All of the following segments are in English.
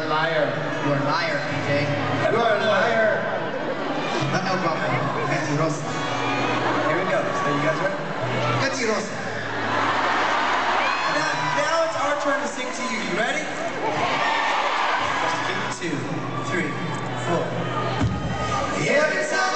You are a liar. You're a liar, PJ. You're a liar. Not El Guapo. Betty Rosa. Here we go. So you guys ready? Betty Rosa. Now, now it's our turn to sing to you. You ready? Two, three, four. Every time.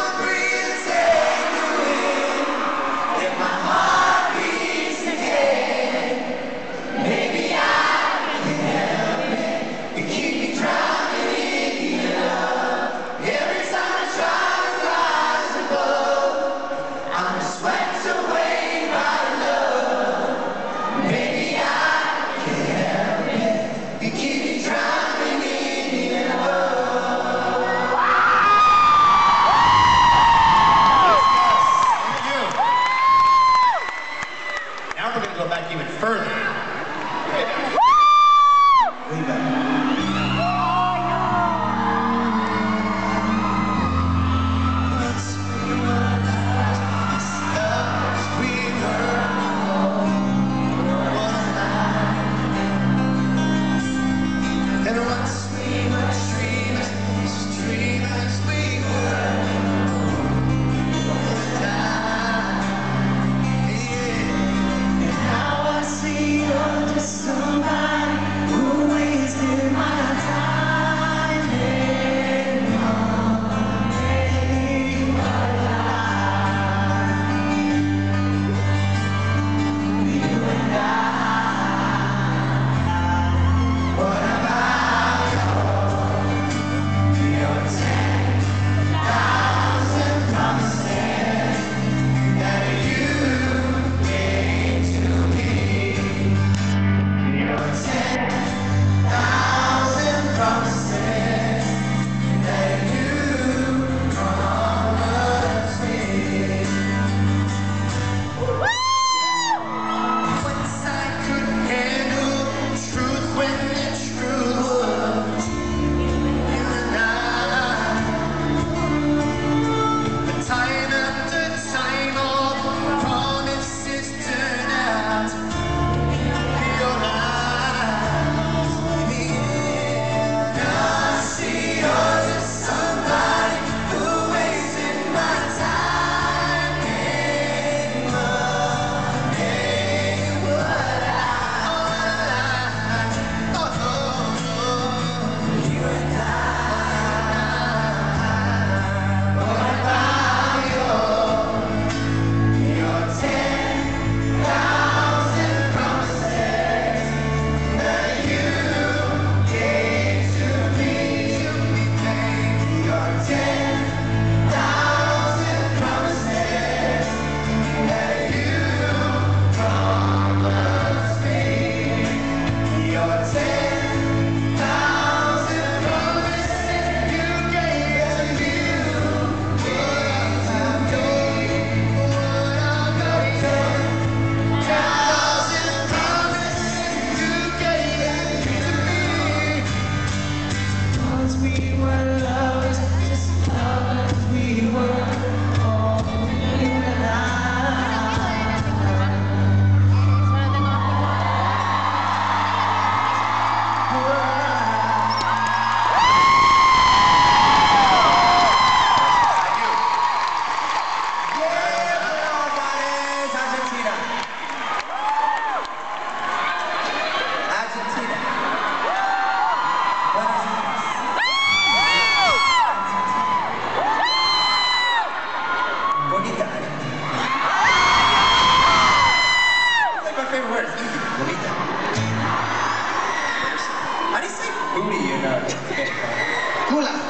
Culas.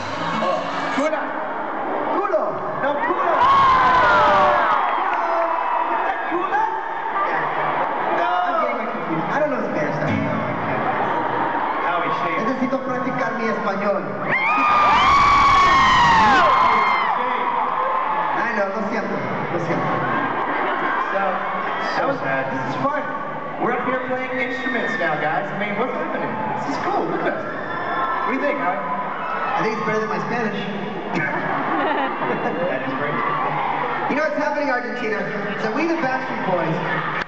Oh. Cula. Culo. No, culo. Is that cula? Yeah. No. I'm getting confused. I don't know Spanish stuff. How is she? Necesito practicar mi español. Ah, I know, lo siento. Lo siento. So, so sad. This is fun. We're up here playing instruments now, guys. I mean, what's do you think. I think it's better than my Spanish. that is great. You know what's happening, Argentina? So we, the Backstreet Boys,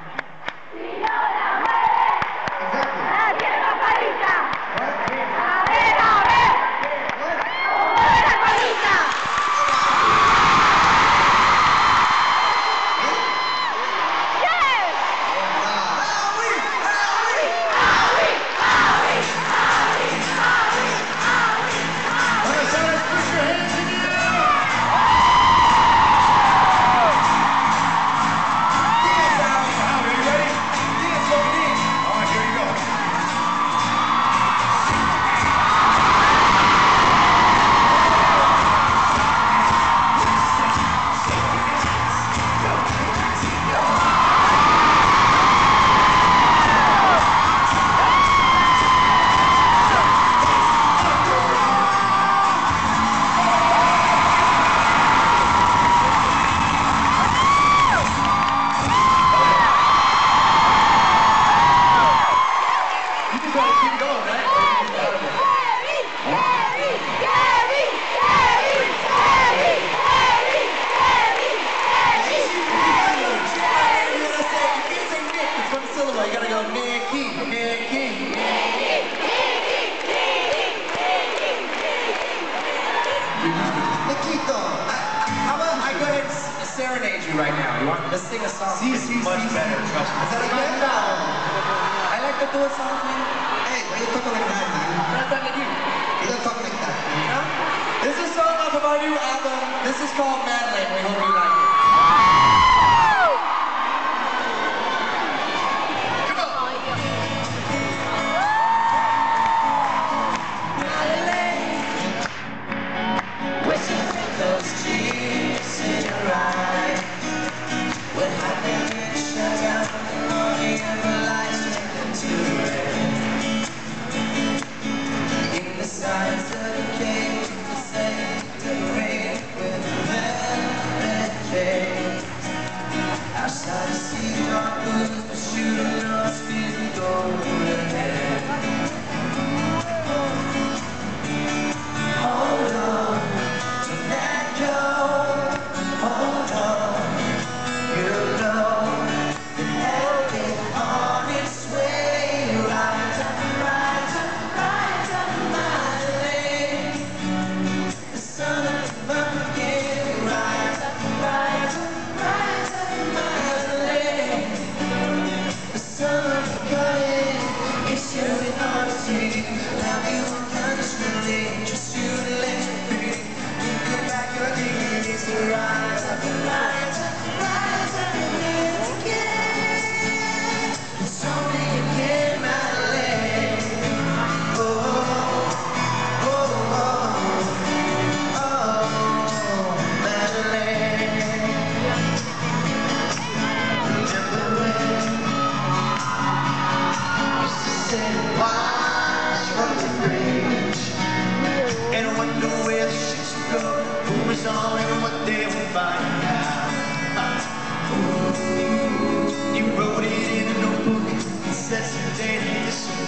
go. You gotta go Nikki, Nikki. Nikito, how about I go ahead and serenade you right now? You want to sing a song? Si, si, much si, better, si. trust me. Is that okay? No. I like to do a song for you. Hey, why you talking like that, man? I'm not talking to you. You don't talk like that. Huh? This is a song off of our new album. This is called Madeleine. We hope you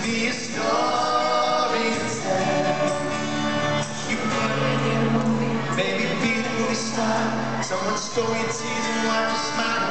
Story stole your tears and smile.